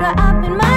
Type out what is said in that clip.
extra up in my